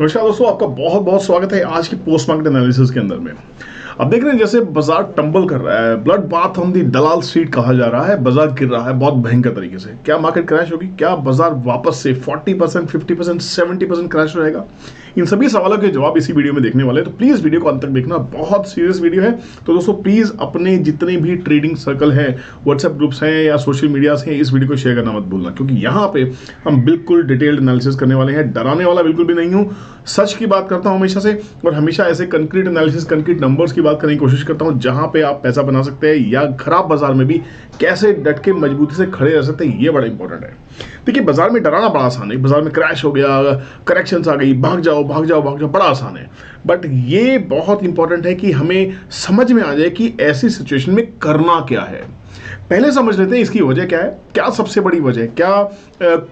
नमस्कार दोस्तों, आपका बहुत बहुत स्वागत है आज की पोस्ट मार्केट एनालिसिस के अंदर में। अब देख रहे हैं, जैसे बाज़ार टंबल कर रहा है blood bath on the Dalal Street कहा जा रहा है, बाज़ार गिर रहा है बहुत भयंकर तरीके से। क्या मार्केट क्रैश होगी? क्या बाज़ार वापस से 40 percent fifty percent seventy percent crash रहेगा इन सभी सवालों के जवाब इसी वीडियो में देखने वाले हैं। तो प्लीज़ वीडियो को अंत तक देखना, बहुत सीरियस वीडियो है। तो दोस्तों प्लीज़ अपने जितने भी ट्रेडिंग सर्कल है व्हाट्सएप ग्रुप्स हैं या सोशल मीडिया हैं, इस वीडियो को शेयर करना मत भूलना, क्योंकि यहाँ पे हम बिल्कुल डिटेल्ड एनालिसिस करने वाले हैं। डराने वाला बिल्कुल भी नहीं हूँ। सच की बात करता हूँ हमेशा से, और हमेशा ऐसे कंक्रीट एनालिसिस कंक्रीट नंबर्स की बात करने की कोशिश करता हूँ, जहाँ पे आप पैसा बना सकते हैं या खराब बाज़ार में भी कैसे डट के मजबूती से खड़े रह सकते हैं, ये बड़ा इंपॉर्टेंट है। देखिए, बाज़ार में डराना बड़ा आसान है। बाज़ार में क्रैश हो गया करेक्शन आ गई, भाग जाओ भाग जाओ भाग जाओ, बड़ा आसान है। बट ये बहुत इंपॉर्टेंट है कि हमें समझ में आ जाए कि ऐसी सिचुएशन में करना क्या है। पहले समझ लेते हैं इसकी वजह क्या है। क्या सबसे बड़ी वजह क्या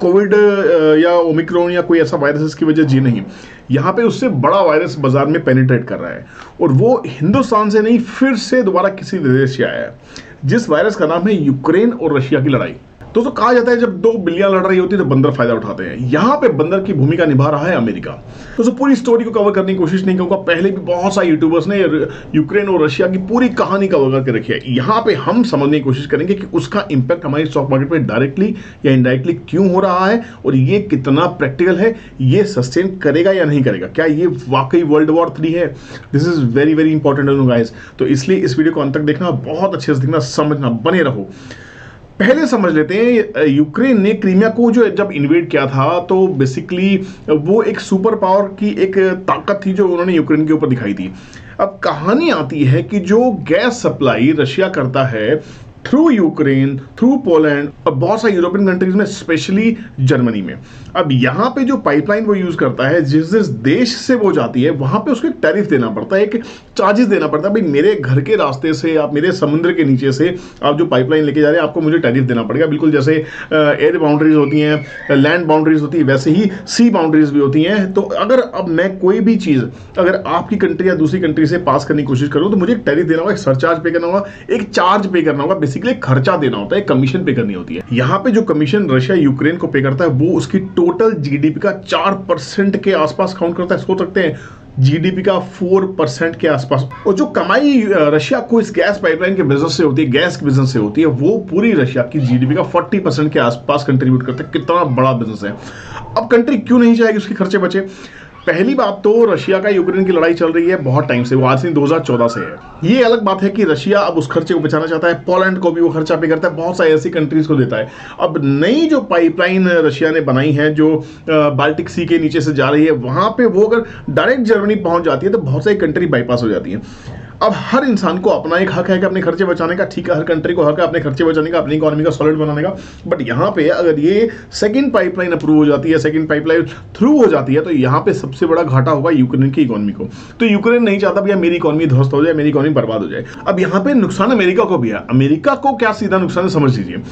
कोविड या ओमिक्रॉन या कोई ऐसा वायरस इसकी वजह जी नहीं। यहाँ पे उससे बड़ा वायरस बाज़ार में पेनिट्रेट कर रहा है। और वो हिंदुस्तान से नहीं, फिर से दोबारा किसी देश से आया है, जिस वायरस का नाम है यूक्रेन और रशिया की लड़ाई। दोस्तों कहा जाता है जब दो बिल्लियाँ लड़ रही होती है तो बंदर फ़ायदा उठाते हैं। यहाँ पे बंदर की भूमिका निभा रहा है अमेरिका। दोस्तों पूरी स्टोरी को कवर करने की कोशिश नहीं करूँगा। पहले भी बहुत सारे यूट्यूबर्स ने यूक्रेन और रशिया की पूरी कहानी कवर करके रखी है। यहाँ पे हम समझने की कोशिश करेंगे कि उसका इंपैक्ट हमारी स्टॉक मार्केट पर डायरेक्टली या इनडायरेक्टली क्यों हो रहा है और ये कितना प्रैक्टिकल है, ये सस्टेन करेगा या नहीं करेगा। क्या ये वाकई वर्ल्ड वॉर थ्री है? This is very very important guys तो इसलिए इस वीडियो को अंत तक देखना, बहुत अच्छे से देखना, समझना, बने रहो। पहले समझ लेते हैं यूक्रेन ने क्रीमिया को जो जब इन्वेड किया था तो बेसिकली वो एक सुपर पावर की एक ताकत थी जो उन्होंने यूक्रेन के ऊपर दिखाई थी। अब कहानी आती है कि जो गैस सप्लाई रशिया करता है थ्रू यूक्रेन थ्रू पोलैंड और बहुत सारी यूरोपियन कंट्रीज़ में स्पेशली जर्मनी में। अब यहाँ पे जो पाइपलाइन वो यूज़ करता है, जिस जिस देश से वो जाती है, वहाँ पे उसको एक टैरिफ देना पड़ता है, एक चार्जेस देना पड़ता है। भाई, मेरे घर के रास्ते से, आप मेरे समुद्र के नीचे से, आप जो पाइपलाइन लेके जा रहे हैं, आपको मुझे टैरिफ देना पड़ेगा। बिल्कुल जैसे एयर बाउंड्रीज होती हैं लैंड बाउंड्रीज होती है, वैसे ही सी बाउंड्रीज भी होती हैं। तो अगर अब मैं कोई भी चीज़, अगर आपकी कंट्री या दूसरी कंट्री से पास करने की कोशिश करूँ तो मुझे एक टैरिफ देना होगा, एक सरचार्ज पे करना होगा, एक चार्ज पे करना होगा बेसिकली खर्चा देना होता है कमीशन पे करनी होती है। यहाँ पे जो कमीशन रशिया यूक्रेन को पे करता है, वो उसकी टोटल जीडीपी का चार परसेंट के आसपास काउंट करता है। सोच सकते हैं जीडीपी का फोर परसेंट के आसपास। और जो कमाई रशिया को इस गैस पाइपलाइन के बिज़नेस से होती है गैस के बिज़नेस से होती है, वो पूरी रशिया की जीडीपी का फोर्टी परसेंट के आसपास कंट्रीब्यूट करता है। कितना बड़ा बिज़नेस है। अब कंट्री क्यों नहीं चाहेगी उसके खर्चे बचे? पहली बात तो रशिया का यूक्रेन की लड़ाई चल रही है बहुत टाइम से, वो आज से 2014 से है। ये अलग बात है कि रशिया अब उस खर्चे को बचाना चाहता है, पोलैंड को भी वो खर्चा पे करता है, बहुत सारी ऐसी कंट्रीज़ को देता है। अब नई जो पाइपलाइन रशिया ने बनाई है, जो बाल्टिक सी के नीचे से जा रही है, वहाँ पर वो अगर डायरेक्ट जर्मनी पहुँच जाती है तो बहुत सारी कंट्री बाईपास हो जाती है। अब हर इंसान को अपना एक हक है कि अपने खर्चे बचाने का, ठीक है, हर कंट्री को हक है अपने खर्चे बचाने का, अपनी इकोनॉमी का सॉलिड बनाने का। बट यहाँ पे अगर ये सेकंड पाइपलाइन अप्रूव हो जाती है सेकंड पाइपलाइन थ्रू हो जाती है तो यहाँ पे सबसे बड़ा घाटा होगा यूक्रेन की इकोनॉमी को। तो यूक्रेन नहीं चाहता भैया मेरी इकोनॉमी ध्वस्त हो जाए, मेरी इकोनॉमी बर्बाद हो जाए। अब यहाँ पे नुकसान अमेरिका को भी है। अमेरिका को क्या सीधा नुकसान समझ लीजिए।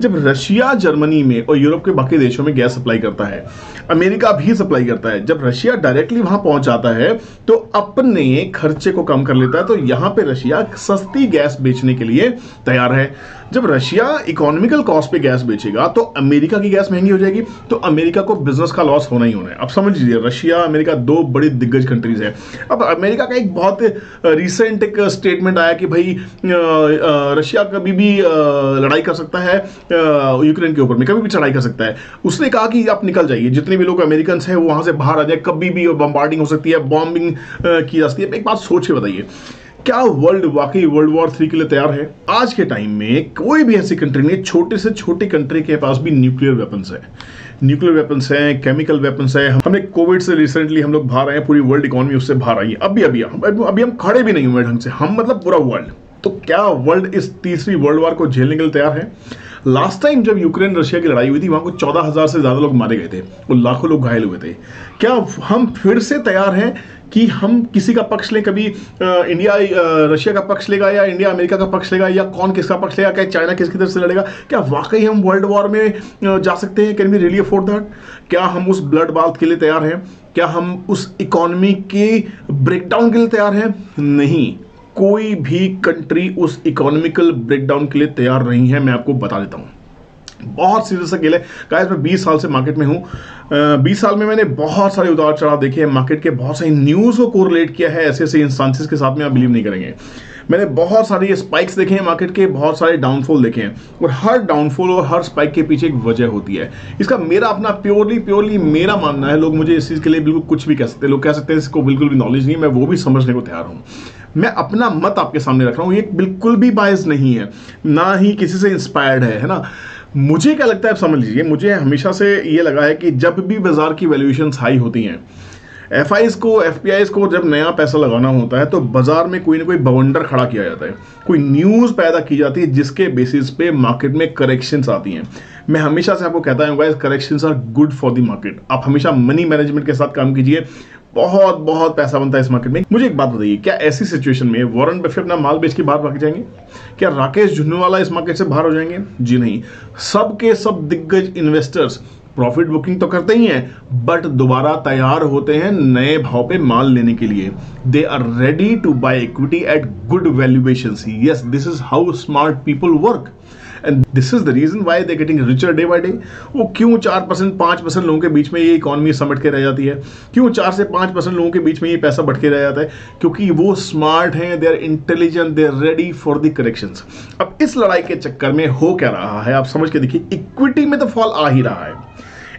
जब रशिया, जर्मनी में और यूरोप के बाकी देशों में गैस सप्लाई करता है, अमेरिका भी सप्लाई करता है, जब रशिया डायरेक्टली वहाँ पहुँच जाता है तो अपने खर्चे को कम कर लेता है तो यहाँ पे रशिया सस्ती गैस बेचने के लिए तैयार है। जब रशिया इकोनॉमिकल कॉस्ट पे गैस बेचेगा तो अमेरिका की गैस महँगी हो जाएगी तो अमेरिका को बिज़नेस का लॉस होना ही होना है। अब समझ लीजिए, रशिया, अमेरिका दो बड़ी दिग्गज कंट्रीज़ है। अब अमेरिका का एक बहुत रिसेंट एक स्टेटमेंट आया कि भाई रशिया कभी भी लड़ाई कर सकता है यूक्रेन के ऊपर में, कभी भी चढ़ाई कर सकता है। उसने कहा कि आप निकल जाइए, जितने भी लोग अमेरिकन हैं, वो वहाँ से बाहर आ जाए, कभी भी बम्बार्डिंग हो सकती है बॉम्बिंग की जा सकती है। एक बात सोच के बताइए, क्या वर्ल्ड वाकई वर्ल्ड वॉर थ्री के लिए तैयार है? आज के टाइम में कोई भी ऐसी कंट्री नहीं छोटे से छोटी कंट्री के पास भी न्यूक्लियर वेपन्स है। न्यूक्लियर वेपन्स हैं केमिकल वेपन्स हैं। हमने कोविड से रिसेंटली हम लोग बाहर आए पूरी वर्ल्ड इकोनॉमी उससे बाहर आई है। अभी अभी अभी हम खड़े भी नहीं हुए ढंग से। हम मतलब पूरा वर्ल्ड तो क्या वर्ल्ड इस तीसरी वर्ल्ड वॉर को झेलने के लिए तैयार है? लास्ट टाइम जब यूक्रेन रशिया की लड़ाई हुई थी, वहाँ को चौदह हज़ार से ज़्यादा लोग मारे गए थे और लाखों लोग घायल हुए थे। क्या हम फिर से तैयार हैं कि हम किसी का पक्ष लें, कभी इंडिया रशिया का पक्ष लेगा या इंडिया अमेरिका का पक्ष लेगा या कौन किसका पक्ष लेगा, क्या चाइना किसकी तरफ़ से लड़ेगा? क्या वाकई हम वर्ल्ड वॉर में जा सकते हैं? Can we really afford that क्या हम उस ब्लड बाथ के लिए तैयार हैं? क्या हम उस इकोनॉमी के ब्रेकडाउन के लिए तैयार हैं? नहीं। कोई भी कंट्री उस इकोनॉमिकल ब्रेकडाउन के लिए तैयार नहीं है, मैं आपको बता देता हूँ। बहुत सीरियस सा खेल गाइस मैं 20 साल से मार्केट में हूँ। बीस साल में मैंने बहुत सारे उतार चढ़ाव देखे हैं। मार्केट के बहुत सारी न्यूज़ को कोरिलेट किया है। ऐसे ऐसे इंस्टांसिस के साथ में आप बिलीव नहीं करेंगे। मैंने बहुत सारे स्पाइक्स देखे हैं मार्केट के, बहुत सारे डाउनफॉल देखे हैं। और हर डाउनफॉल और हर स्पाइक के पीछे एक वजह होती है। इसका मेरा अपना प्योरली प्योरली मेरा मानना है। लोग मुझे इस चीज़ के लिए बिल्कुल कुछ भी कह सकते हैं। लोग कह सकते हैं इसको बिल्कुल भी नॉलेज नहीं मैं वो भी समझने को तैयार हूँ। मैं अपना मत आपके सामने रख रहा हूँ, ये बिल्कुल भी बायस नहीं है, ना ही किसी से इंस्पायर्ड है है ना? मुझे क्या लगता है, आप समझ लीजिए, मुझे हमेशा से ये लगा है कि जब भी बाज़ार की वैल्यूएशन हाई होती हैं एफ़ को एफ़ को जब नया पैसा लगाना होता है तो बाज़ार में कोई ना कोई बवंडर खड़ा किया जाता है। कोई न्यूज़ पैदा की जाती है, जिसके बेसिस पे मार्केट में करेक्शंस आती हैं। मैं हमेशा से आपको कहता हूँ corrections are good for the market आप हमेशा मनी मैनेजमेंट के साथ काम कीजिए बहुत बहुत पैसा बनता है इस मार्केट में। मुझे एक बात बताइए, क्या ऐसी सिचुएशन में वॉरेन बफे अपना माल बेच के बाहर भाग जाएँगे? क्या राकेश झुन्नूवाला इस मार्केट से बाहर हो जाएँगे? जी नहीं। सबके सब दिग्गज इन्वेस्टर्स प्रॉफिट बुकिंग तो करते ही हैं बट दोबारा तैयार होते हैं नए भाव पे माल लेने के लिए। They are ready to buy equity at good valuation yes this is how smart people work and this is the reason why they getting richer day by day वो क्यों चार परसेंट, पाँच परसेंट लोगों के बीच में ये इकोनॉमी समट के रह जाती है? क्यों चार से पाँच परसेंट लोगों के बीच में ये पैसा बटके रह जाता है? क्योंकि वो स्मार्ट हैं they are intelligent they are ready for the correction अब इस लड़ाई के चक्कर में हो क्या रहा है? आप समझ के देखिए इक्विटी में तो फॉल आ ही रहा है।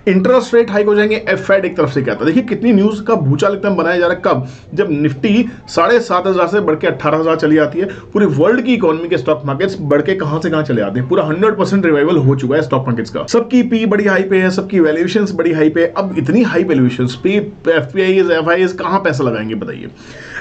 इंटरेस्ट रेट हाइक हो जाएँगे एफ़ एक तरफ़ से कहता है। देखिए, कितनी न्यूज़ का भूचाल एकदम बनाया जा रहा है। कब? जब निफ्टी साढ़े सात हज़ार से बढ़ के अट्ठारह हज़ार चली आती है, पूरी वर्ल्ड की इकोनॉमी के स्टॉक मार्केट्स बढ़ के कहाँ से कहाँ चले आते हैं? पूरा हंड्रेड परसेंट रिवाइवल हो चुका है स्टॉक मार्केट्स का। सबकी पी बड़ी हाई पे है, सबकी वैल्यूएशन बड़ी हाई पे अब इतनी हाई वैल्यूएशन पे F P I F I I पैसा लगाएँगे, बताइए?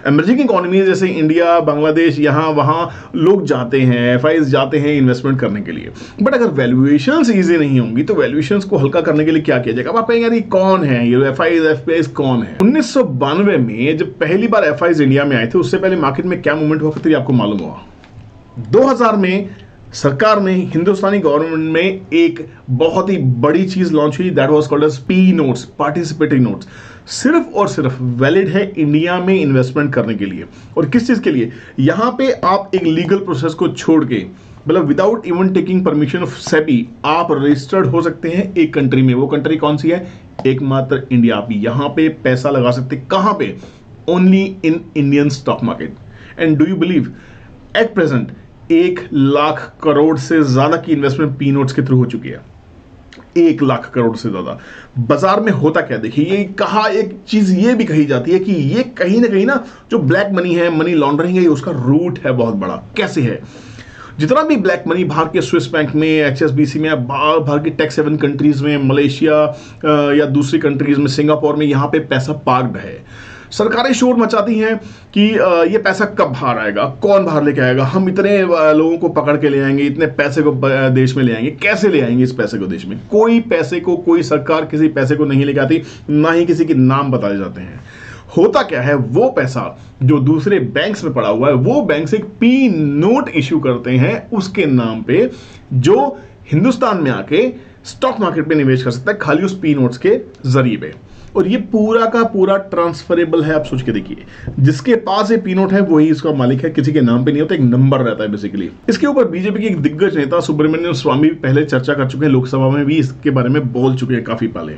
एमर्जिंग इकोनॉमी जैसे इंडिया बांग्लादेश यहाँ, वहाँ लोग जाते हैं एफ़ जाते हैं इन्वेस्टमेंट करने के लिए। बट अगर वैल्यूएशन ईजी नहीं होंगी तो वैल्यूएशन को हल्का करने के लिए क्या किया जाएगा? अब आप कहेंगे कौन है ये? एफ़ आई एफ़ पी कौन है? उन्नीस में जब पहली बार एफ़ इंडिया में आए थे, उससे पहले मार्केट में क्या मूवमेंट हुआ आपको मालूम हुआ? 2000 में सरकार ने हिंदुस्तानी गवर्नमेंट में एक बहुत ही बड़ी चीज़ लॉन्च हुई that was called as P notes participatory notes सिर्फ़ और सिर्फ़ वैलिड है इंडिया में इन्वेस्टमेंट करने के लिए। और किस चीज़ के लिए? यहाँ पे आप एक लीगल प्रोसेस को छोड़ के मतलब without even taking permission of SEBI आप रजिस्टर्ड हो सकते हैं एक कंट्री में। वो कंट्री कौन सी है? एकमात्र इंडिया आप यहाँ पे पैसा लगा सकते कहाँ पे? Only in Indian stock market and do you believe at present एक लाख करोड़ से ज़्यादा की इन्वेस्टमेंट पी नोट्स के थ्रू हो चुकी है। एक लाख करोड़ से ज़्यादा। बाज़ार में होता क्या? देखिए, ये कहा एक चीज़ ये भी कही जाती है कि ये कहीं ना कहीं ना जो ब्लैक मनी है मनी लॉन्ड्रिंग है, ये उसका रूट है बहुत बड़ा। कैसे है? जितना भी ब्लैक मनी बाहर के स्विस बैंक में एच में, बाहर की टैक्स सेवन कंट्रीज़ में मलेशिया या दूसरी कंट्रीज़ में सिंगापुर में, यहाँ पे पैसा पार्कड है। सरकारें शोर मचाती हैं कि ये पैसा कब बाहर आएगा, कौन बाहर लेके आएगा, हम इतने लोगों को पकड़ के ले आएँगे, इतने पैसे को देश में ले आएँगे, कैसे ले आएँगे इस पैसे को देश में? कोई पैसे को, कोई सरकार किसी पैसे को नहीं लेके आती, ना ही किसी के नाम बताए जाते हैं। होता क्या है वो पैसा जो दूसरे बैंक्स में पड़ा हुआ है, वो बैंक एक पी नोट इश्यू करते हैं उसके नाम पे, जो हिंदुस्तान में आके स्टॉक मार्केट पे निवेश कर सकता है खाली उस पी नोट्स के ज़रिए पे। और ये पूरा का पूरा ट्रांसफरेबल है, आप सोच के देखिए। जिसके पास ये पी नोट है, वही इसका मालिक है, किसी के नाम पे नहीं होता, एक नंबर रहता है बेसिकली इसके ऊपर बीजेपी के एक दिग्गज नेता सुब्रमण्यम स्वामी पहले चर्चा कर चुके हैं, लोकसभा में भी इसके बारे में बोल चुके हैं काफ़ी पहले।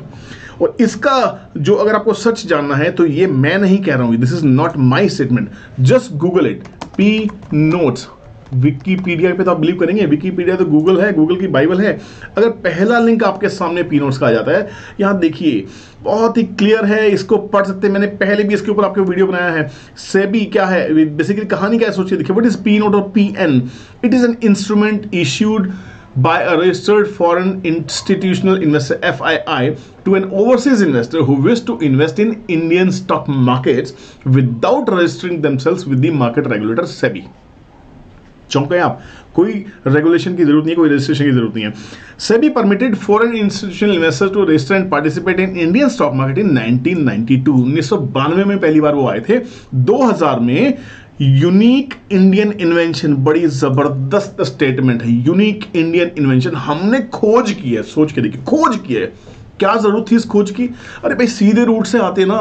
और इसका जो अगर आपको सच जानना है तो ये मैं नहीं कह रहा हूँ this is not my statement just Google it P notes Wikipedia पे तो आप बिलीव करेंगे विकीपीडिया तो गूगल है गूगल की बाइबल है। अगर पहला लिंक आपके सामने पी नोट्स का आ जाता है, यहाँ देखिए, बहुत ही क्लियर है, इसको पढ़ सकते हैं। मैंने पहले भी इसके ऊपर आपको वीडियो बनाया है। सेबी क्या है? बेसिकली कहानी क्या है, सोचिए। देखिए वट इज़ पी नोट और P N it is an instrument issued by a registered foreign institutional investor FII to an overseas investor who wish to invest in Indian stock markets without registering themselves with the market regulator SEBI. चौंके आप कोई regulation की ज़रूरत नहीं है कोई registration की ज़रूरत नहीं है SEBI permitted foreign institutional investors to register and participate in Indian stock market in 1992 उन्नीस में पहली बार वो आए थे 2000 में यूनिक इंडियन इन्वेंशन, बड़ी ज़बरदस्त स्टेटमेंट है। यूनिक इंडियन इन्वेंशन, हमने खोज की है, सोच के देखिए, खोज की है। क्या ज़रूरत थी इस खोज की? अरे भाई, सीधे रूट से आते ना,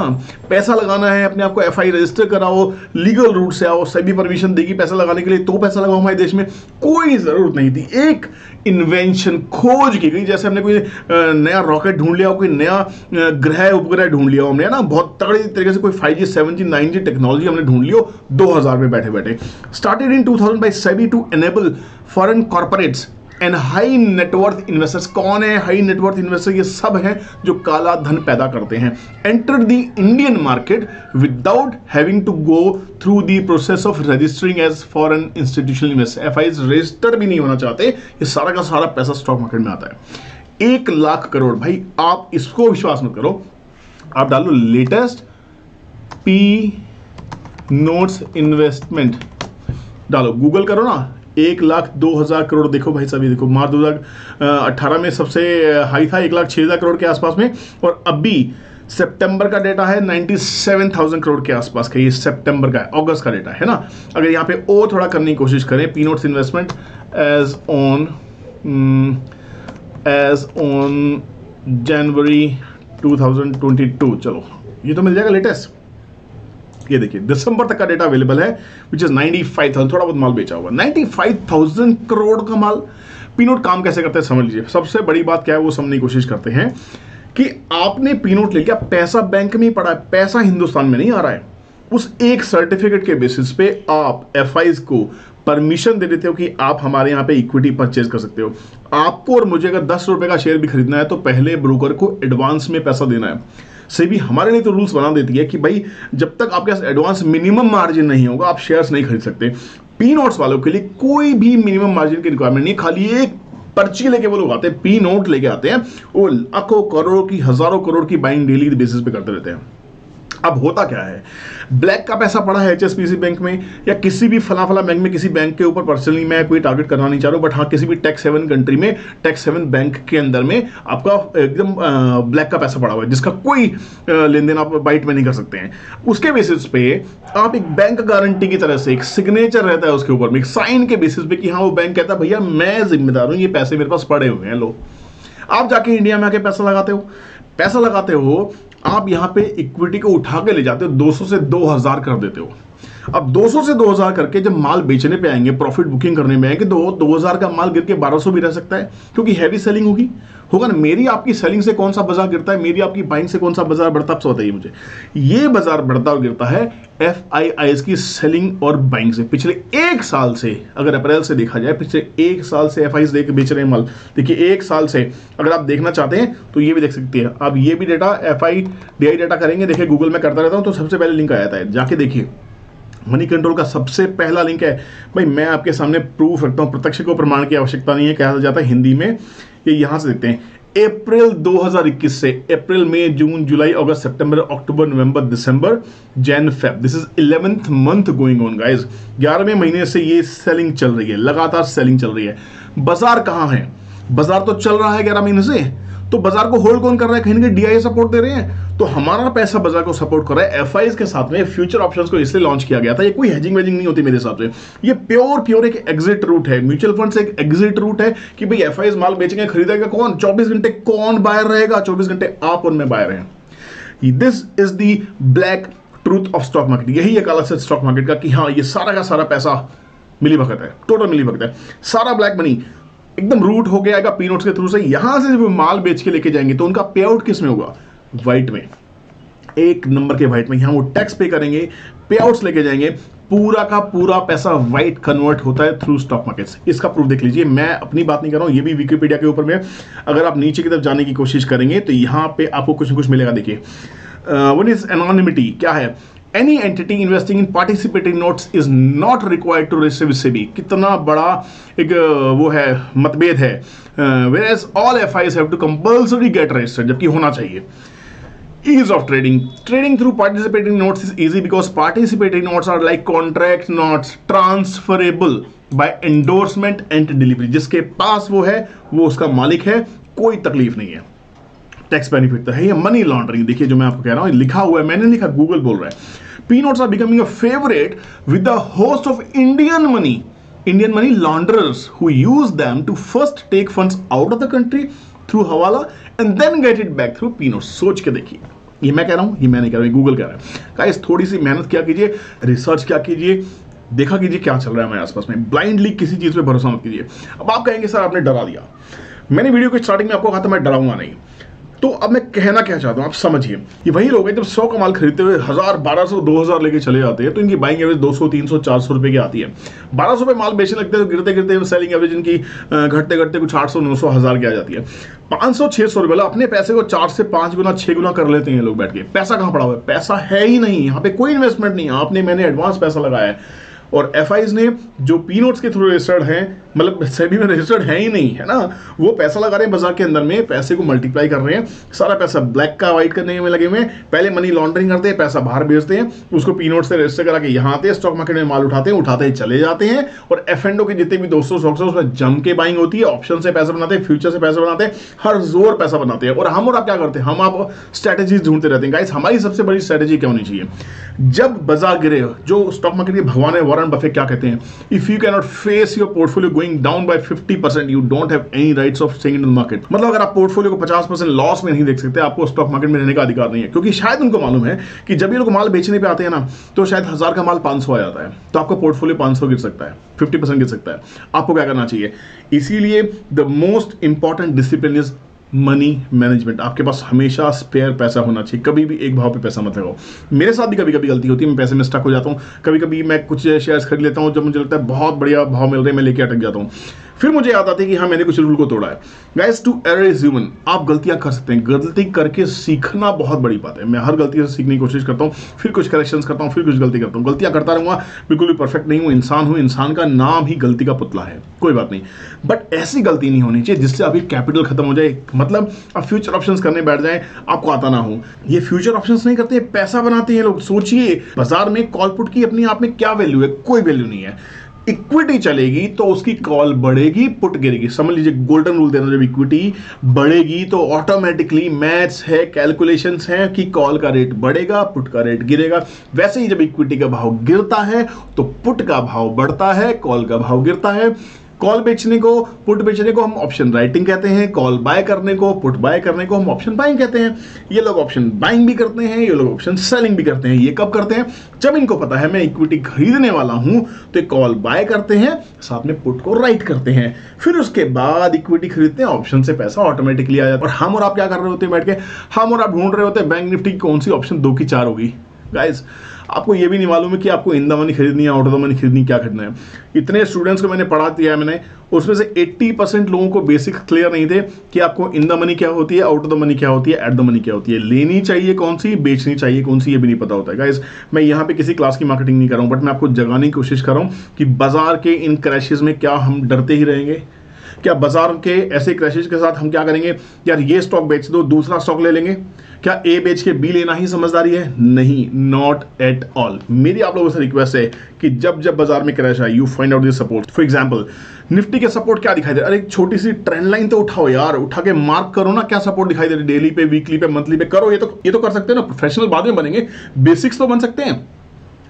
पैसा लगाना है, अपने आप को एफ़ रजिस्टर कराओ लीगल रूट से आओ, सभी परमिशन देगी पैसा लगाने के लिए तो पैसा लगाओ हमारे देश में। कोई ज़रूरत नहीं थी। एक इन्वेंशन खोज की गई, जैसे हमने कोई नया रॉकेट ढूंढ लिया, कोई नया ग्रह, उपग्रह ढूंढ लिया हो हमने ना? बहुत तगड़े तरीके से कोई five G seven G nine G technology हमने ढूंढ लियो दो हज़ार में बैठे बैठे started in two thousand by SEBI to enable foreign corporates and high net worth investors कौन है हाई नेटवर्थ इन्वेस्टर ये सब हैं जो काला धन पैदा करते हैं। Enter the Indian market without having to go through the process of registering as foreign institutional investor F I register भी नहीं होना चाहते, ये सारा का सारा पैसा स्टॉक मार्केट में आता है। एक लाख करोड़, भाई, आप इसको विश्वास मत करो आप डालो लेटेस्ट पी नोट्स इन्वेस्टमेंट डालो गूगल करो ना एक लाख दो हज़ार करोड़ देखो भाई सभी देखो मार्च दो हज़ार अट्ठारह में सबसे हाई था एक लाख छः हज़ार करोड़ के आसपास में और अभी सितंबर का डेटा है 97,000 करोड़ के आसपास का ये सितंबर का है अगस्त का डेटा है ना? अगर यहाँ पे और थोड़ा करने की कोशिश करें P notes investment as on as on January 2022 चलो। ये तो मिल जाएगा लेटेस्ट ये देखिए दिसंबर तक का डेटा अवेलेबल है विच इज़ 95,000 थोड़ा बहुत माल बेचा हुआ। 95,000 करोड़ का माल। पीनोट काम कैसे करते हैं समझ लीजिए। सबसे बड़ी बात क्या है वो समझने की कोशिश करते हैं कि आपने पीनोट ले लिया पैसा बैंक में ही पड़ा है पैसा हिंदुस्तान में नहीं आ रहा है। उस एक सर्टिफिकेट के बेसिस पे आप एफ़ को परमिशन दे देते हो कि आप हमारे यहाँ पे इक्विटी परचेज कर सकते हो। आपको और मुझे अगर दस रुपए का शेयर भी खरीदना है तो पहले ब्रोकर को एडवांस में पैसा देना है। सेबी हमारे लिए तो रूल्स बना देती है कि भाई, जब तक आपके पास एडवांस मिनिमम मार्जिन नहीं होगा, आप शेयर्स नहीं खरीद सकते। पी नोट्स वालों के लिए कोई भी मिनिमम मार्जिन की रिक्वायरमेंट नहीं, खाली एक पर्ची लेके वो लोग आते हैं पी नोट लेके आते हैं, वो लाखों करोड़ों की, हज़ारों करोड़ की बाइंग डेली बेसिस पे करते रहते हैं। अब होता क्या है? ब्लैक का पैसा पड़ा है एचएसपीसी बैंक में, या किसी भी फला फला बैंक में किसी बैंक के ऊपर पर्सनली मैं कोई टारगेट करना नहीं चाह रहा हूँ बट हाँ किसी भी टैक्स सेवन कंट्री में टैक्स सेवन बैंक के अंदर में आपका एकदम ब्लैक का पैसा पड़ा हुआ है, जिसका कोई लेन देन आप बाइट में नहीं कर सकते हैं। उसके बेसिस पे आप एक बैंक गारंटी की तरह से एक सिग्नेचर रहता है उसके ऊपर में, एक साइन के बेसिस पे कि हाँ वो बैंक कहता है, भैया, मैं जिम्मेदार हूँ, ये पैसे मेरे पास पड़े हुए हैं, लो। आप जाके इंडिया में आके पैसा लगाते हो। पैसा लगाते हो आप यहाँ पे इक्विटी को उठा के ले जाते हो 200 से 2000 कर देते हो। अब 200 से 2000 करके जब माल बेचने पे आएँगे प्रॉफिट बुकिंग करने में आएँगे तो 2000 का माल गिर के 1200 भी रह सकता है, क्योंकि हैवी सेलिंग होगी। होगा ना, मेरी आपकी सेलिंग से कौन सा बाज़ार गिरता है, मेरी आपकी बाइंग से कौन सा बाज़ार बढ़ता है बताइए मुझे। ये बाज़ार बढ़ता और गिरता है एफ़ की सेलिंग और बाइंग से। पिछले एक साल से, अगर अप्रैल से देखा जाए, पिछले एक साल से एफ़ देख बेच रहे हैं माल। देखिए, एक साल से, अगर आप देखना चाहते हैं तो ये भी देख सकती है। आप ये भी डेटा एफ़ आई डेटा करेंगे। देखिए गूगल में करता रहता हूँ तो सबसे पहले लिंक आया था, जाके देखिए। मनी कंट्रोल का सबसे पहला लिंक है। भाई, मैं आपके सामने प्रूफ रखता हूँ, प्रत्यक्ष को प्रमाण की आवश्यकता नहीं है, कहा जाता है हिंदी में। ये यहाँ से देखते हैं। अप्रैल 2021 से अप्रैल मई जून जुलाई अगस्त सितंबर अक्टूबर नवंबर दिसंबर Jan Feb this is eleventh month going on guys ग्यारहवें महीने से ये सेलिंग चल रही है, लगातार सेलिंग चल रही है। बाज़ार कहाँ है? बाज़ार तो चल रहा है ग्यारह महीने से। तो बाज़ार को होल्ड कौन कर रहा है? कहीं डीआई सपोर्ट दे रहे हैं। तो हमारा पैसा बाज़ार को सपोर्ट कर रहा है। एफ़ के साथ में फ्यूचर ऑप्शंस को इसलिए लॉन्च किया गया था। ये कोई हेजिंग वेजिंग नहीं होती मेरे हिसाब से। ये प्योर प्योर एक एग्जिट रूट है। म्यूचुअल फंड से एक एग्जिट रूट है कि भाई एफ़ माल बेचेंगे, खरीदेगा कौन? चौबीस घंटे कौन बायर रहेगा? चौबीस घंटे आप उनमें बायर हैं। This is the black truth of stock market यही एक अलग से स्टॉक मार्केट का कि हाँ ये सारा का सारा पैसा मिली भगत है। टोटल मिली भगत है। सारा ब्लैक मनी एकदम रूट हो गया पी नोट्स के थ्रू से, यहाँ से जब माल बेच के लेके जाएँगे तो उनका पे आउट किसमें होगा? व्हाइट में। एक नंबर के व्हाइट में। यहाँ वो टैक्स पे करेंगे पे आउट्स लेके जाएँगे, पूरा का पूरा पैसा व्हाइट कन्वर्ट होता है थ्रू स्टॉक मार्केट्स इसका प्रूफ देख लीजिए, मैं अपनी बात नहीं कर रहा हूँ, ये भी विकीपीडिया के ऊपर में अगर आप नीचे की तरफ़ जाने की कोशिश करेंगे तो यहाँ पे आपको कुछ ना कुछ मिलेगा, देखिए। वन इज़ एनोनिमिटी क्या है? Entity investing in participating notes is not required to register with SEBI कितना बड़ा एक वो है, मतभेद है। Where as all F I have to compulsory get जबकि होना चाहिए। Ease of trading. Trading through participating notes is easy because participating notes are like contract notes, transferable by endorsement and delivery. जिसके पास वो है, वो उसका मालिक है, कोई तकलीफ़ नहीं है। टैक्स बेनिफिट तो है ये मनी लॉन्ड्रिंग देखिए जो मैं आपको कह रहा हूँ, लिखा हुआ है, मैंने लिखा गूगल बोल रहा है। Peanuts are becoming a favorite with the host of Indian money, Indian money launderers who use them to first take funds out of the country hawala and then get it back through P notes सोच के देखिए। ये मैं कह रहा हूँ ये मैं नहीं कह रहा हूँ गूगल कह रहा है। गाइस थोड़ी सी मेहनत क्या कीजिए रिसर्च क्या कीजिए देखा कीजिए क्या चल रहा है हमारे आसपास में। ब्लाइंडली किसी चीज़ पे भरोसा मत कीजिए। अब आप कहेंगे सर आपने डरा दिया। मैंने वीडियो के स्टार्टिंग में आपको कहा था मैं डराऊँगा नहीं। तो अब मैं कहना क्या चाहता हूँ, आप समझिए ये वही लोग हैं, जब सौ का माल खरीदते हुए हज़ार बारह सौ, दो हज़ार लेके चले जाते हैं तो इनकी बाइंग एवरेज दो सौ, तीन सौ, चार सौ रुपए की आती है। बारह सौ रुपए माल बेचने लगते हैं तो गिरते गिरते सेलिंग एवरेज इनकी घटते घटते कुछ आठ सौ, नौ सौ, हज़ार की आ जाती है। पाँच सौ, छह सौ रुपए अपने पैसे को चार से पाँच गुना, छह गुना कर लेते हैं लोग बैठ के। पैसा कहाँ पड़ा हुआ है? पैसा है ही नहीं, यहाँ पे कोई इन्वेस्टमेंट नहीं है आपने, मैंने एडवांस पैसा लगाया है। और एफ़ ने जो पी नोट्स के थ्रू रजिस्टर्ड हैं मतलब सेबी में रजिस्टर्ड है ही नहीं, है ना? वो पैसा लगा रहे हैं बाज़ार के अंदर में, पैसे को मल्टीप्लाई कर रहे हैं, सारा पैसा ब्लैक का व्हाइट करने में लगे हुए पहले मनी लॉन्ड्रिंग करते हैं, पैसा बाहर भेजते हैं, उसको पी नोट से रजिस्टर करा के यहाँ आते हैं स्टॉक मार्केट में माल उठाते हैं, उठाते चले जाते हैं, और एफ़ के जितने भी दोस्तों स्टॉक्स है उसमें जम के बाइंग होती है ऑप्शन से पैसा बनाते हैं फ्यूचर से पैसा बनाते हैं, हर ज़ोर पैसा बनाते हैं, और हम और आप क्या करते हैं? हम आप स्ट्रेटेजीज ढूंढते रहते हैं। गाइस हमारी सबसे बड़ी स्ट्रेटेजी क्या होनी चाहिए? जब बाज़ार गिरे, जो स्टॉक मार्केट के भगवान है वॉरेन बफे क्या कहते हैं? If you cannot face your portfolio going down by 50 percent you don't have any rights of staying in market मतलब अगर आप पोर्टफोलियो को 50 परसेंट लॉस में नहीं देख सकते, आपको स्टॉक मार्केट में रहने का अधिकार नहीं है। क्योंकि शायद उनको मालूम है कि जब ये लोग माल बेचने पर आते हैं ना तो शायद हज़ार का माल 500 आ जाता है। तो आपका पोर्टफोलियो 500 गिर सकता है 50 परसेंट गिर सकता है। आपको क्या करना चाहिए? इसीलिए the most important discipline is money management आपके पास हमेशा स्पेयर पैसा होना चाहिए। कभी भी एक भाव पे पैसा मत लगाओ। मेरे साथ भी कभी कभी गलती होती है। मैं पैसे में स्टक हो जाता हूँ। कभी कभी मैं कुछ शेयर्स खरीद लेता हूँ, जब मुझे लगता है बहुत बढ़िया भाव मिल रहे हैं, मैं लेके अटक जाता हूँ। फिर मुझे याद आती है कि हाँ मैंने कुछ रूल को तोड़ा है। Guys to error is human आप गलतियाँ कर सकते हैं। गलती करके सीखना बहुत बड़ी बात है। मैं हर गलती से सीखने की कोशिश करता हूँ, फिर कुछ करेक्शन करता हूँ, फिर कुछ गलती करता हूँ। गलतियाँ करता रहूँगा, बिल्कुल भी परफेक्ट नहीं हूँ, इंसान हूँ। इंसान का नाम ही गलती का पुतला है। कोई बात नहीं। बट ऐसी गलती नहीं होनी चाहिए जिससे अभी कैपिटल खत्म हो जाए। मतलब आप फ्यूचर ऑप्शन करने बैठ जाए, आपको आता ना हो। ये फ्यूचर ऑप्शन नहीं करते पैसा बनाते हैं लोग। सोचिए, बाज़ार में कॉलपुट की अपने आप में क्या वैल्यू है? कोई वैल्यू नहीं है। इक्विटी चलेगी तो उसकी कॉल बढ़ेगी पुट गिरेगी। समझ लीजिए गोल्डन रूल देना जब इक्विटी बढ़ेगी तो ऑटोमेटिकली मैथ्स है कैलकुलेशन है कि कॉल का रेट बढ़ेगा पुट का रेट गिरेगा। वैसे ही जब इक्विटी का भाव गिरता है तो पुट का भाव बढ़ता है कॉल का भाव गिरता है। कॉल बेचने को पुट बेचने को हम ऑप्शन राइटिंग कहते हैं कॉल बाय करने को पुट बाय करने को हम ऑप्शन बाइंग कहते हैं। ये लोग ऑप्शन बाइंग भी करते हैं, ये लोग ऑप्शन सेलिंग भी करते हैं। ये कब करते हैं? जब इनको पता है, मैं इक्विटी खरीदने वाला हूँ तो कॉल बाय करते हैं, साथ में पुट को राइट करते हैं। फिर उसके बाद इक्विटी खरीदते हैं ऑप्शन से पैसा ऑटोमेटिकली आ जाता है। और हम और आप क्या कर रहे होते हैं बैठ के? हम और आप ढूंढ रहे होते हैं बैंक निफ्टी की कौन सी ऑप्शन दो की चार होगी। गाइज़ आपको ये भी नहीं मालूम है कि आपको इन द मनी खरीदनी है आउट ऑफ़ द मनी खरीदनी क्या खरीदना है। इतने स्टूडेंट्स को मैंने पढ़ा दिया है मैंने, उसमें से 80 परसेंट लोगों को बेसिक क्लियर नहीं थे कि आपको इन द मनी क्या होती है आउट ऑफ़ द मनी क्या होती है एट द मनी क्या होती है। लेनी चाहिए कौन सी, बेचनी चाहिए कौन सी, ये भी नहीं पता होता है। गाइज़ मैं यहाँ पे किसी क्लास की मार्केटिंग नहीं कर रहा हूँ बट मैं आपको जगाने की कोशिश कर रहा हूँ कि बाज़ार के इन क्रैशेज में क्या हम डरते ही रहेंगे। क्या बाज़ार के ऐसे क्रैशेज के साथ हम क्या करेंगे? यार ये स्टॉक बेच दो, दूसरा स्टॉक ले लेंगे। क्या ए बेच के बी लेना ही समझदारी है? नहीं नॉट एट ऑल मेरी आप लोगों से रिक्वेस्ट है कि जब जब बाज़ार में क्रैश आए you find out this support for example Nifty के सपोर्ट क्या दिखाई दे अरे छोटी सी ट्रेंड लाइन तो उठाओ यार। उठा के मार्क करो ना क्या सपोर्ट दिखाई दे रही डेली पे वीकली पे मंथली पे करो। ये तो ये तो कर सकते हैं ना। प्रोफेशनल बाद में बनेंगे। बेसिक्स तो बन सकते हैं।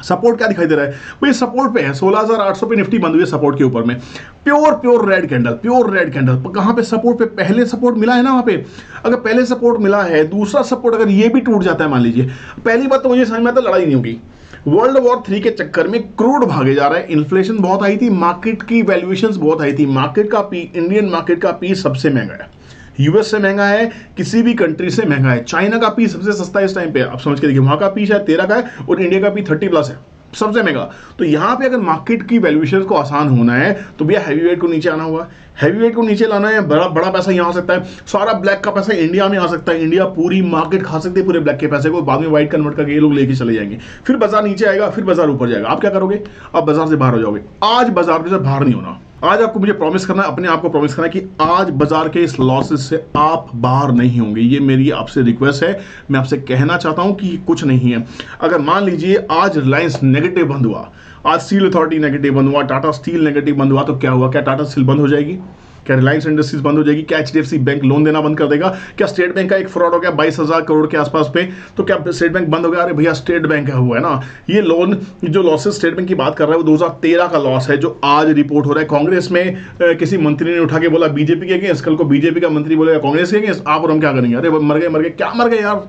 सपोर्ट क्या दिखाई दे रहा है? वो ये सपोर्ट पे है। 16,800 पे निफ्टी बंद हुई है सपोर्ट के ऊपर में। Pure pure red candle pure red candle कहाँ पे सपोर्ट पे पहले सपोर्ट मिला है ना वहाँ पे? अगर पहले सपोर्ट मिला है दूसरा सपोर्ट अगर ये भी टूट जाता है मान लीजिए। पहली बात तो मुझे समझ में आता लड़ाई नहीं होगी। वर्ल्ड वॉर थ्री के चक्कर में क्रूड भागे जा रहा है। इन्फ्लेशन बहुत आई थी मार्केट की वैल्यूएशन बहुत आई थी। मार्केट का पी इंडियन मार्केट का पी सबसे महँगा है। यूएस से महँगा है, किसी भी कंट्री से महँगा है। चाइना का पी सबसे सस्ता है इस टाइम पे आप समझ के देखिए, वहाँ का पी शायद तेरह का है और इंडिया का पी थर्टी प्लस है। सबसे महँगा। तो यहाँ पे अगर मार्केट की वैल्यूएशन को आसान होना है तो भैया हैवी वेट को नीचे आना होगा हैवी वेट को नीचे लाना है, बड़ा बड़ा पैसा यहाँ आ सकता है। सारा ब्लैक का पैसा इंडिया में आ सकता है। इंडिया पूरी मार्केट खा सकते हैं पूरे ब्लैक के पैसे को। बाद में व्हाइट कन्वर्ट करके ये लोग लेके चले जाएँगे। फिर बाज़ार नीचे आएगा, फिर बाज़ार ऊपर जाएगा। आप क्या करोगे? आप बाज़ार से बाहर हो जाओगे। आज बाज़ार से बाहर नहीं होना। आज आपको मुझे प्रॉमिस करना है, अपने आप को प्रॉमिस करना है कि आज बाज़ार के इस लॉसेस से आप बाहर नहीं होंगे। ये मेरी आपसे रिक्वेस्ट है। मैं आपसे कहना चाहता हूँ कि कुछ नहीं है। अगर मान लीजिए आज रिलायंस नेगेटिव बंद हुआ, आज स्टील अथॉरिटी नेगेटिव बंद हुआ टाटा स्टील नेगेटिव बंद हुआ तो क्या हुआ? क्या टाटा स्टील बंद हो जाएगी? क्या रिलायंस इंडस्ट्रीज़ बंद हो जाएगी? क्या एचडीएफसी बैंक लोन देना बंद कर देगा? क्या स्टेट बैंक का एक फ्रॉड हो गया बाईस हज़ार करोड़ के आसपास पे? तो क्या स्टेट बैंक बंद हो गया? अरे भैया स्टेट बैंक का हुआ है ना? ये लोन जो लॉसेस स्टेट बैंक की बात कर रहा है, वो दो हज़ार तेरह का लॉस है, जो आज रिपोर्ट हो रहा है। कांग्रेस में किसी मंत्री ने उठा के बोला, बीजेपी के अगेंस्ट कल को बीजेपी का मंत्री बोलेगा, कांग्रेस के अगेंस्ट आप और हम क्या करेंगे? अरे मर गए मर गए। क्या मर गए यार?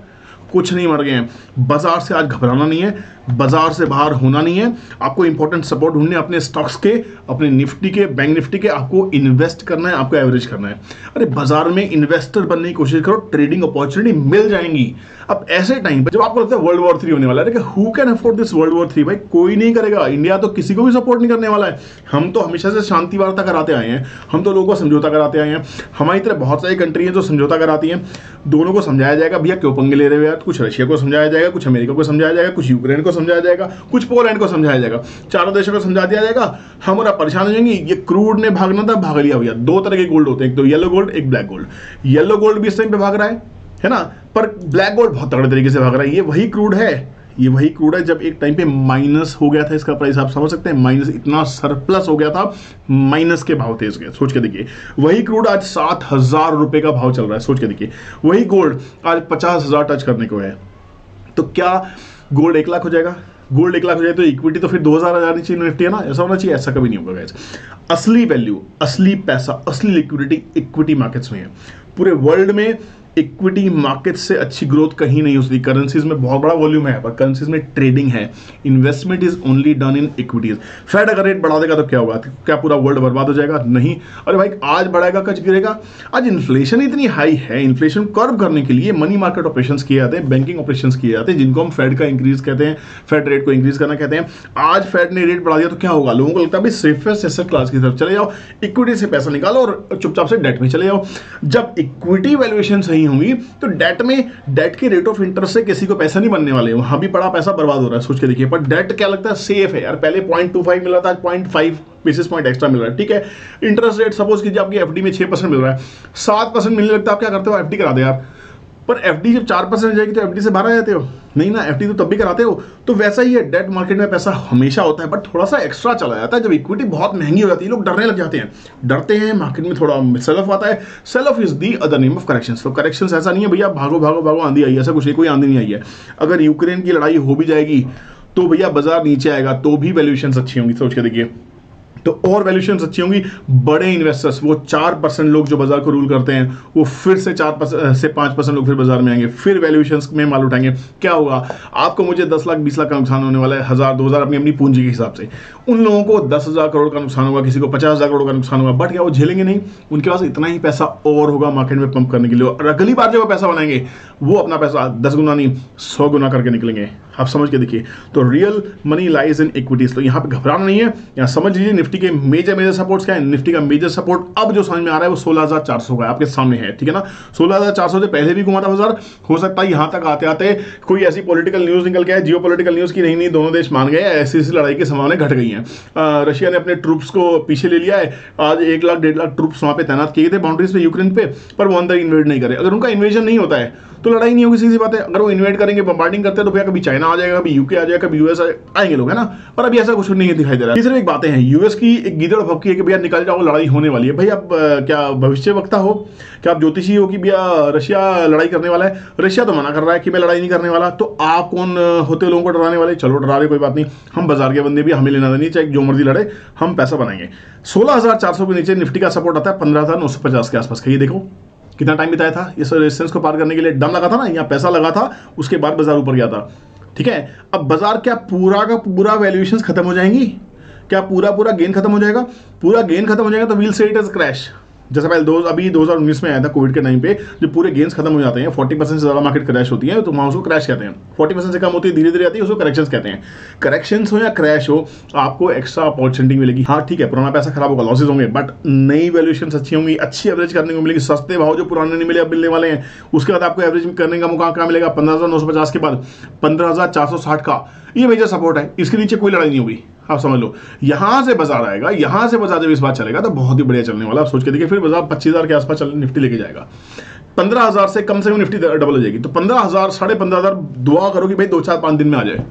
कुछ नहीं मर गए हैं। बाज़ार से आज घबराना नहीं है, बाज़ार से बाहर होना नहीं है। आपको इंपॉर्टेंट सपोर्ट ढूँढने अपने स्टॉक्स के, अपने निफ्टी के बैंक निफ्टी के। आपको इन्वेस्ट करना है, आपको एवरेज करना है। अरे बाज़ार में इन्वेस्टर बनने की कोशिश करो ट्रेडिंग अपॉर्चुनिटी मिल जाएँगी। अब ऐसे टाइम पर जब आपको लगता है वर्ल्ड वॉर थ्री होने वाला है who can afford this world war three भाई कोई नहीं करेगा। इंडिया तो किसी को भी सपोर्ट नहीं करने वाला है। हम तो हमेशा से शांति वार्ता कराते आए हैं। हम तो लोगों को समझौता कराते आए हैं। हमारी तरह बहुत सारी कंट्री हैं जो समझौता कराती हैं। दोनों को समझाया जाएगा, भैया क्यों पंगे ले रहे हो कुछ रशिया को समझाया जाएगा, कुछ अमेरिका को समझाया जाएगा, कुछ यूक्रेन को समझाया जाएगा, कुछ पोलैंड को समझाया जाएगा। चारों देशों को समझा दिया जाएगा। हम और परेशान हो जाएँगे, ये क्रूड ने भागना था, भाग लिया भैया दो तरह के गोल्ड होते हैं, एक तो येलो गोल्ड एक ब्लैक गोल्ड येलो गोल्ड भी इस टाइम पे भाग रहा है है ना? पर ब्लैक गोल्ड बहुत तगड़े तरीके से भाग रहा है। ये वही क्रूड है ये वही क्रूड है, जब एक टाइम पे माइनस हो गया था इसका प्राइस आप समझ सकते हैं माइनस इतना सरप्लस हो गया था माइनस के भाव थे इसके सोच के देखिए, वही क्रूड आज सात हज़ार रुपए का भाव चल रहा है, सोच के देखिए। वही गोल्ड आज पचास हज़ार टच करने को है। तो क्या गोल्ड एक लाख हो जाएगा? गोल्ड एक लाख हो जाए तो इक्विटी तो फिर दो हज़ार हज़ार नीचे निफ्टी है ना? ऐसा होना चाहिए, ऐसा कभी नहीं होगा गैस असली वैल्यू असली पैसा, असली लिक्विडिटी इक्विटी मार्केट्स में है। पूरे वर्ल्ड में इक्विटी मार्केट से अच्छी ग्रोथ कहीं नहीं होती। करेंसीज में बहुत बड़ा वॉल्यूम है पर करेंसीज में ट्रेडिंग है। Investment is only done in equities Fed अगर रेट बढ़ा देगा तो क्या होगा? क्या पूरा वर्ल्ड बर्बाद हो जाएगा? नहीं। अरे भाई, आज बढ़ाएगा कच गिरेगा। आज इन्फ्लेशन इतनी हाई है इन्फ्लेशन कर्व करने के लिए मनी मार्केट ऑपरेशन किए जाते हैं बैंकिंग ऑपरेशन किए जाते हैं, जिनको हम फेड का इंक्रीज कहते हैं फेड रेट को इंक्रीज करना कहते हैं। आज फेड ने रेट बढ़ा दिया तो क्या होगा? लोगों को लगता है सेफेस्ट एसेट क्लास की तरफ़ चले जाओ इक्विटी से पैसा निकालो और चुपचाप से डेट में चले जाओ। जब इक्विटी वैल्यूएशन सही होंगी तो डेट में डेट के रेट ऑफ़ इंटरेस्ट से किसी को पैसा नहीं बनने वाले। वहाँ भी बड़ा पैसा बर्बाद हो रहा है, सोच के देखिए। पर डेट क्या लगता है? सेफ़ है यार। पहले पॉइंट टू फाइव मिला था point five basis point extra मिल रहा है, ठीक है? इंटरेस्ट रेट सपोज़ कीजिए आपकी एफडी में छह परसेंट मिल रहा है। सात परसेंट मिलने लगता है, आप क्या करते हो? एफडी करा दे यार। पर एफडी जब चार परसेंट जाएगी तो एफडी से बाहर आ जाते हो। नहीं ना एफडी तो तब भी कराते हो। तो वैसा ही है डेट मार्केट में पैसा हमेशा होता है बट थोड़ा सा एक्स्ट्रा चला जाता है। जब इक्विटी बहुत महँगी हो जाती है, लोग डरने लग जाते हैं। डरते हैं मार्केट में थोड़ा सेल ऑफ़ आता है। Sell off is the other name of correction तो करेक्शन ऐसा नहीं है, भैया, भागो भागो भागो, आंधी आई है, ऐसा कुछ नहीं, कोई आंधी नहीं आई है। अगर यूक्रेन की लड़ाई हो भी जाएगी तो भैया, बाज़ार नीचे आएगा तो भी वैल्यूएशन अच्छी होंगी। सोच के देखिए। तो और वैल्यूशन अच्छी होंगी। बड़े इन्वेस्टर्स वो चार परसेंट लोग जो बाज़ार को रूल करते हैं, वो फिर से चार से पाँच परसेंट लोग फिर बाज़ार में आएँगे, फिर वैल्यूशन में माल उठाएँगे। क्या होगा? आपको मुझे दस लाख, बीस लाख का नुकसान होने वाला है, हज़ार, दो हज़ार अपनी अपनी पूंजी के हिसाब से। उन लोगों को दस हज़ार करोड़ का नुकसान होगा, किसी को पचास हज़ार करोड़ का नुकसान होगा, बट क्या वो झेलेंगे नहीं? उनके पास इतना ही पैसा और होगा मार्केट में पंप करने के लिए। और अगली बार जब वो पैसा बनाएँगे, वो अपना पैसा दस गुना नहीं, सौ गुना करके निकलेंगे। आप समझ के देखिए तो real money lies in equities तो यहाँ पे घबराना नहीं है। यहाँ समझ लीजिए, निफ्टी के मेजर मेजर सपोर्ट्स क्या है? निफ्टी का मेजर सपोर्ट अब जो समझ में आ रहा है, वो सोलह हज़ार चार सौ का आपके सामने है, ठीक है ना? सोलह हज़ार चार सौ से पहले भी घुमा था बाज़ार, हो सकता है यहाँ तक आते आते कोई ऐसी पॉलिटिकल न्यूज़ निकल के जियो पोलिटिकल न्यूज़ की नहीं नहीं, दोनों देश मान गए, ऐसी ऐसी लड़ाई की संभावना घट गई है। रशिया ने अपने ट्रूप्स को पीछे ले लिया है, आज एक लाख, डेढ़ लाख ट्रूप्स वहाँ पे तैनात किए थे बाउंड्रीज पे यूक्रेन पे, पर वो अंदर इन्वेट नहीं करे। अगर उनका इन्वेजन नहीं होता है तो लड़ाई नहीं होगी, सीधी बात। है अगर वो इन्वेट करेंगे बम्बार्डिंग करते हैं तो भैया कभी चाइना आ जाएगा, कभी यूके आ जाएगा, कभी यूएस आएँगे लोग, है ना? पर अभी ऐसा कुछ नहीं दिखाई दे रहा है। तीसरी एक बातें हैं यूएस की एक गीदड़ भपकी है कि भैया निकल जाओ लड़ाई होने वाली है। भाई आप क्या भविष्य वक्ता हो? क्या आप ज्योतिषी हो कि भैया रशिया लड़ाई करने वाला है? रशिया तो मना कर रहा है कि मैं लड़ाई नहीं करने वाला। तो आप कौन होते लोगों को डराने वाले? चलो, डरा रहे, कोई बात नहीं। हम बाज़ार के बंदे भी, हमें लेना नहीं चाहे जो मर्ज़ी लड़े, हम पैसा बनाएँगे। सोलह के नीचे निफ्टी का सपोर्ट आता है, पंद्रह के आसपास का। ये देखो। कितना टाइम बिताया था? इस रेजिस्टेंस को पार करने के लिए दम लगा था ना, यहाँ पैसा लगा था, उसके बाद बाज़ार ऊपर गया था। ठीक है? अब बाज़ार क्या पूरा का पूरा वैल्यूएशन खत्म हो जाएँगी? क्या पूरा पूरा गेन खत्म हो जाएगा? पूरा गेन खत्म हो जाएगा तो वील से इट इज़ क्रैश जैसे पहले दो अभी 2019 में आया था कोविड के टाइम पे जो पूरे गेंस खत्म हो जाते हैं 40 परसेंट से ज़्यादा मार्केट क्रैश होती है तो वहाँ उसको क्रैश कहते हैं। 40 परसेंट से कम होती है धीरे धीरे आती है, उसको करेक्शन कहते हैं। करेक्शन हो या क्रैश हो, आपको एक्स्ट्रा अपॉर्चुनिटी मिलेगी। हाँ ठीक है, पुराना पैसा खराब होगा लॉसेज होंगे बट नई वैल्यूशन अच्छी होंगी, अच्छी एवरेज करने को मिलेगी, सस्ते भाव, जो पुराने नहीं मिले, अब मिलने वाले हैं। उसके बाद आपको एवरेज करने का मौका कहाँ मिलेगा? पंद्रह के बाद, पंद्रह का। ये मेजर सपोर्ट है, इसके नीचे कोई लड़ाई नहीं होगी। आप समझ लो। यहाँ से बाज़ार आएगा, यहाँ से बाज़ार जब इस बार चलेगा तो बहुत ही बढ़िया चलने वाला। आप सोच के देखिए, फिर बाज़ार पच्चीस हज़ार के आसपास चल, निफ्टी लेके जाएगा। पंद्रह हज़ार से कम से कम निफ्टी डबल हो जाएगी। तो पंद्रह हज़ार, साढ़े पंद्रह हज़ार दुआ करो कि भाई दो चार पाँच दिन में आ जाए।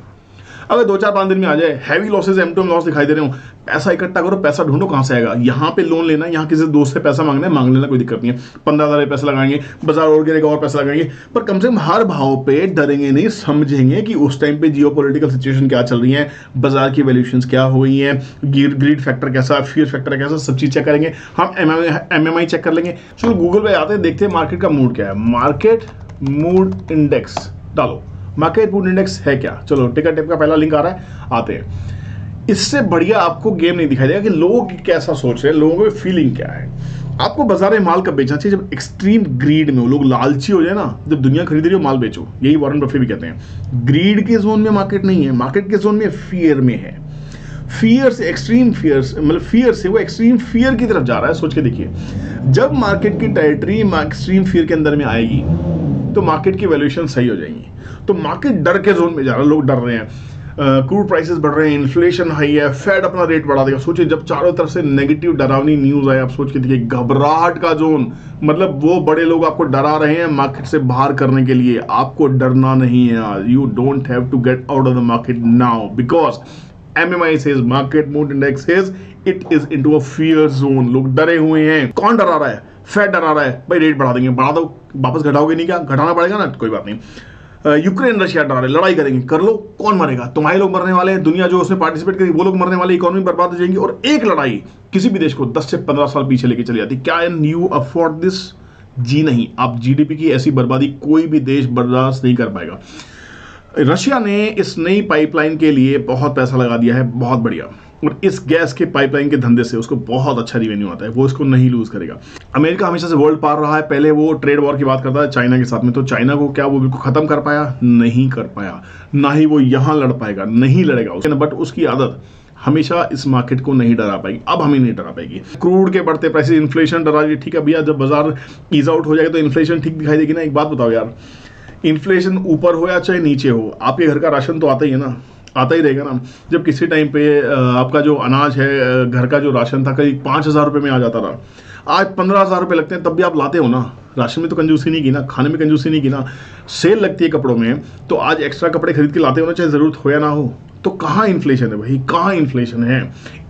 अगर दो चार पाँच दिन में आ जाए। Heavy losses M to M loss दिखाई दे रहे हो। पैसा इकट्ठा करो, पैसा ढूंढो कहाँ से आएगा? यहाँ पे लोन लेना यहाँ किसी दोस्त से पैसा मांगना है, मांग लेना, कोई दिक्कत नहीं है। पंद्रह हज़ार पैसा लगाएँगे, बाज़ार और गिरेगा, और पैसा लगाएँगे। पर कम से कम हर भाव पे डरेंगे नहीं, समझेंगे कि उस टाइम पे जियो पोलिटिकल सिचुएशन क्या चल रही है, बाज़ार की वैल्यूशन क्या हो गई है ग्रीड फैक्टर कैसा फियर फैक्टर कैसा, सब चीज़ चेक करेंगे। हम एम एम आई चेक कर लेंगे। चलो गूगल पे आते हैं, देखते हैं मार्केट का मूड क्या है। मार्केट मूड इंडेक्स डालो। मार्केट मूड इंडेक्स है क्या? चलो, टिकट टिप का पहला लिंक आ रहा है, आते हैं। इससे बढ़िया आपको गेम नहीं दिखाई देगा कि लोग कैसा सोच रहे हैं, लोगों की फीलिंग क्या है। आपको बाज़ार में माल कब बेचना चाहिए, जब एक्सट्रीम ग्रीड में हो, लोग लालची हो जाए ना, जब दुनिया खरीद रही हो, माल बेचो। यही वॉरेन बफे भी कहते हैं। ग्रीड के जोन में मार्केट नहीं है मार्केट के जोन में फियर में है। फियर से एक्सट्रीम फियर मतलब फियर से वो एक्सट्रीम फियर की तरफ़ जा रहा है, सोच के देखिए। जब मार्केट की टेरिटरी एक्सट्रीम फियर के अंदर में आएगी तो मार्केट की वैल्यूएशन सही हो जाएँगी। तो मार्केट डर के जोन में जा रहा है, लोग डर रहे हैं। क्रूड प्राइसेस बढ़ रहे हैं इन्फ्लेशन हाई है फेड अपना रेट बढ़ा देगा। सोचिए, जब चारों तरफ़ से नेगेटिव डरावनी न्यूज़ आए, आप सोच के देखिए, घबराहट का जोन मतलब वो बड़े लोग आपको डरा रहे हैं मार्केट से बाहर करने के लिए। आपको डरना नहीं है you don't have to get out of the market now because MMI says, market mood index says it is into a fear zone लोग डरे हुए हैं। कौन डरा रहा है? फेड डरा रहा है। भाई रेट बढ़ा देंगे। बढ़ा दो। वापस घटाओगे नहीं क्या? घटाना पड़ेगा ना? कोई बात नहीं। यूक्रेन रशिया डरा रहे लड़ाई करेंगे। कर लो। कौन मरेगा? तुम्हारे लोग मरने वाले हैं। दुनिया जो उसमें पार्टिसिपेट करेगी वो लोग मरने वाले। इकोनॉमी बर्बाद हो जाएँगी। और एक लड़ाई किसी भी देश को 10 से 15 साल पीछे लेके चली जाती। क्या एन यू अफोर्ड दिस जी नहीं। आप जीडीपी की ऐसी बर्बादी कोई भी देश बर्दाश्त नहीं कर पाएगा। रशिया ने इस नई पाइपलाइन के लिए बहुत पैसा लगा दिया है। बहुत बढ़िया। और इस गैस के पाइपलाइन के धंधे से उसको बहुत अच्छा रिवेन्यू आता है, वो इसको नहीं लूज करेगा। अमेरिका हमेशा से वर्ल्ड पार रहा है, पहले वो ट्रेड वॉर की बात करता है चाइना के साथ में तो चाइना को क्या वो बिल्कुल खत्म कर पाया? नहीं कर पाया। ना ही वो यहाँ लड़ पाएगा, नहीं लड़ेगा बट उसकी आदत हमेशा इस मार्केट को नहीं डरा पाएगी, अब हमें नहीं डरा पाएगी। क्रूड के बढ़ते प्राइस इन्फ्लेशन डरा रही ठीक है भैया, जब बाज़ार ईज आउट हो जाएगा तो इन्फ्लेशन ठीक दिखाई देगी ना, एक बात बताओ यार। इन्फ्लेशन ऊपर हो या चाहे नीचे हो, आपके घर का राशन तो आता ही है ना। आता ही रहेगा ना। जब किसी टाइम पे आपका जो अनाज है घर का जो राशन था कहीं पाँच हज़ार रुपये में आ जाता था। आज पंद्रह हज़ार रुपये लगते हैं, तब भी आप लाते हो ना। राशन में तो कंजूसी नहीं की ना, खाने में कंजूसी नहीं की ना। सेल लगती है कपड़ों में तो आज एक्स्ट्रा कपड़े खरीद के लाते हो ना, चाहे ज़रूरत हो या ना हो तो कहाँ इन्फ्लेशन है भाई? कहाँ इन्फ्लेशन है?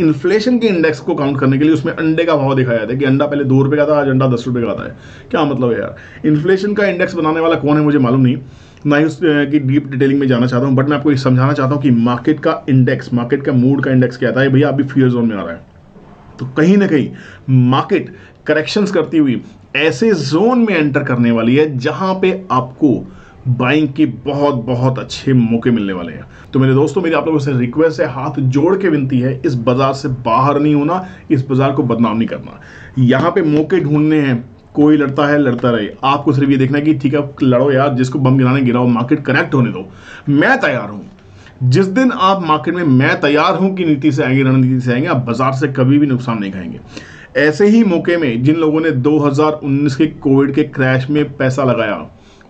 इन्फ्लेशन के इंडेक्स को काउंट करने के लिए उसमें अंडे का भाव दिखाया जाता है कि अंडा पहले दो रुपये का था, आज अंडा दस रुपये का आता है। क्या मतलब है यार? इन्फ्लेशन का इंडेक्स बनाने वाला कौन है मुझे मालूम नहीं। ना ही उसकी डीप डिटेलिंग में जाना चाहता हूँ बट मैं आपको समझाना चाहता हूँ कि मार्केट का इंडेक्स मार्केट का मूड का इंडेक्स क्या था? भैया अभी फियर जोन में आ रहा है। तो कहीं ना कहीं मार्केट करेक्शंस करती हुई ऐसे जोन में एंटर करने वाली है जहाँ पे आपको बाइंग के बहुत बहुत अच्छे मौके मिलने वाले हैं। तो मेरे दोस्तों, मेरी आप लोगों से रिक्वेस्ट है, हाथ जोड़ के विनती है, इस बाज़ार से बाहर नहीं होना, इस बाज़ार को बदनाम नहीं करना। यहाँ पे मौके ढूँढने हैं कोई लड़ता है, लड़ता रहे। आपको सिर्फ़ ये देखना है कि ठीक है लड़ो यार, जिसको बम गिराने गिराओ मार्केट करेक्ट होने दो। मैं तैयार हूँ। जिस दिन आप मार्केट में मैं तैयार हूँ कि नीति से आएँगे, रणनीति से आएँगे, आप बाज़ार से कभी भी नुकसान नहीं खाएँगे। ऐसे ही मौके में जिन लोगों ने 2019 के कोविड के क्रैश में पैसा लगाया,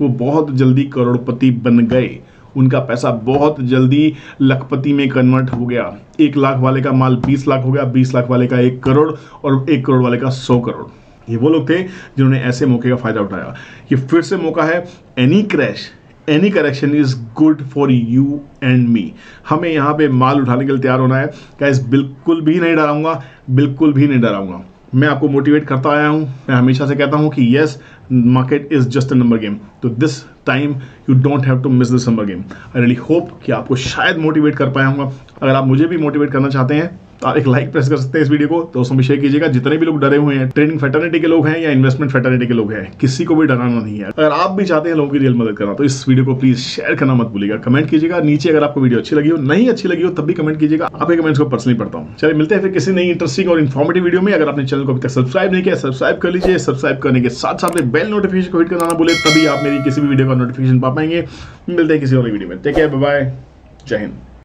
वो बहुत जल्दी करोड़पति बन गए। उनका पैसा बहुत जल्दी लखपति में कन्वर्ट हो गया। एक लाख वाले का माल बीस लाख हो गया, बीस लाख वाले का एक करोड़ और एक करोड़ वाले का सौ करोड़। ये वो लोग थे जिन्होंने ऐसे मौके का फ़ायदा उठाया। ये फिर से मौका है any crash any correction is good for you and me हमें यहाँ पे माल उठाने के लिए तैयार होना है। क्या बिल्कुल भी नहीं डराऊँगा, बिल्कुल भी नहीं डराऊँगा। मैं आपको मोटिवेट करता आया हूँ। मैं हमेशा से कहता हूँ कि yes market is just a number game तो this time you don't have to miss this number game I really hope कि आपको शायद मोटिवेट कर पाया हूँ। अगर आप मुझे भी मोटिवेट करना चाहते हैं आप एक लाइक प्रेस कर सकते हैं इस वीडियो को। दोस्तों में शेयर कीजिएगा। जितने भी लोग डरे हुए हैं ट्रेडिंग फेटर्निटी के लोग हैं या इन्वेस्टमेंट फेटर्निटी के लोग हैं, किसी को भी डराना नहीं है। अगर आप भी चाहते हैं लोगों की रियल मदद करना तो इस वीडियो को प्लीज़ शेयर करना मत भूलिएगा। कमेंट कीजिएगा। नीचे अगर आपको वीडियो अच्छी लगी हो, नहीं अच्छी लगी हो, तब भी कमेंट कीजिएगा। आपके कमेंट्स को पर्सनली पढ़ता हूँ। चलिए, मिलते हैं फिर किसी नई इंटरेस्टिंग और इन्फॉर्मेटिव वीडियो में। अगर आपने चैनल को अभी तक सब्सक्राइब नहीं किया सब्सक्राइब कर लीजिए। सब्सक्राइब करने के साथ साथ बेल नोटिफिकेशन को हिट करना बोले तभी आप मेरी किसी भी वीडियो का नोटिफिकेशन पा पाएँगे। मिलते हैं किसी और वीडियो में। टेक केयर बाय जय हिंद।